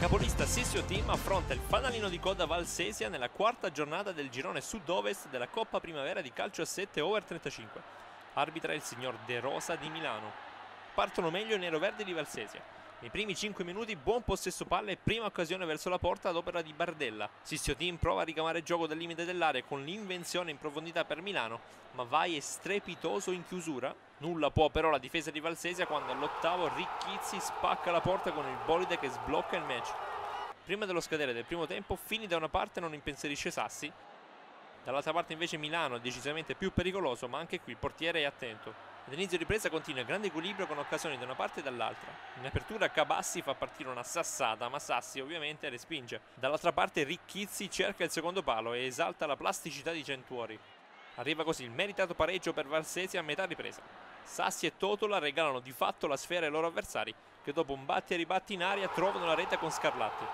capolista Sissio Team affronta il fanalino di coda Valsesia nella quarta giornata del girone sud-ovest della Coppa Primavera di calcio a 7 over 35. Arbitra il signor De Rosa di Milano. Partono meglio i neroverdi di Valsesia. Nei primi 5 minuti buon possesso palla e prima occasione verso la porta ad opera di Bardella. Sissio Team prova a ricamare gioco dal limite dell'area con l'invenzione in profondità per Milano, ma vai è strepitoso in chiusura. Nulla può però la difesa di Valsesia quando all'ottavo Ricchizzi spacca la porta con il bolide che sblocca il match. Prima dello scadere del primo tempo, Fini da una parte non impensierisce Sassi, dall'altra parte invece Milano è decisamente più pericoloso, ma anche qui il portiere è attento. All'inizio ripresa continua grande equilibrio con occasioni da una parte e dall'altra. In apertura Cabassi fa partire una sassata, ma Sassi ovviamente respinge. Dall'altra parte Ricchizzi cerca il secondo palo e esalta la plasticità di Centuori. Arriva così il meritato pareggio per Valsesi a metà ripresa. Sassi e Totola regalano di fatto la sfera ai loro avversari, che dopo un batti e ribatti in aria trovano la rete con Scarlatti.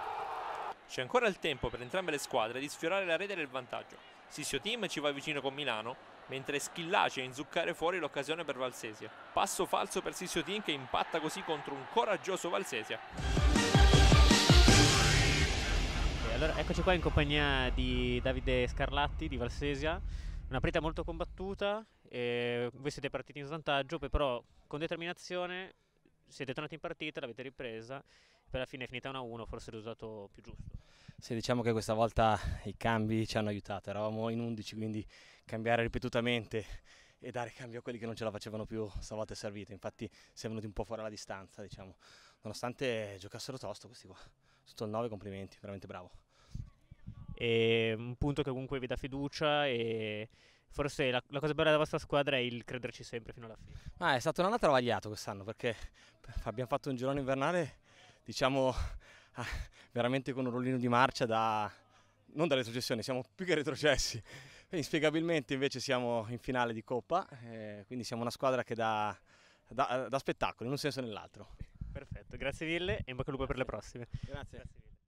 C'è ancora il tempo per entrambe le squadre di sfiorare la rete del vantaggio. Sissio Team ci va vicino con Milano, mentre Schillaci a inzuccare fuori l'occasione per Valsesia. Passo falso per Sissio Team che impatta così contro un coraggioso Valsesia. Allora eccoci qua in compagnia di Davide Scarlatti di Valsesia, una partita molto combattuta, voi siete partiti in svantaggio, però con determinazione siete tornati in partita, l'avete ripresa, per la fine è finita 1-1, forse il risultato più giusto. Sì, diciamo che questa volta i cambi ci hanno aiutato, eravamo in 11, quindi cambiare ripetutamente e dare cambio a quelli che non ce la facevano più stavolta è servito, infatti siamo venuti un po' fuori alla distanza, diciamo, nonostante giocassero tosto questi qua, sotto il 9 complimenti, veramente bravo. E un punto che comunque vi dà fiducia e forse la, la cosa bella della vostra squadra è il crederci sempre fino alla fine. Ah, è stato un anno travagliato quest'anno perché abbiamo fatto un girone invernale, diciamo, ah, veramente con un rollino di marcia da... non da retrocessione, siamo più che retrocessi. Inspiegabilmente invece siamo in finale di Coppa, eh, quindi siamo una squadra che dà, dà, dà spettacolo in un senso o nell'altro. Perfetto, grazie mille e in bocca al lupo per le prossime. Grazie. grazie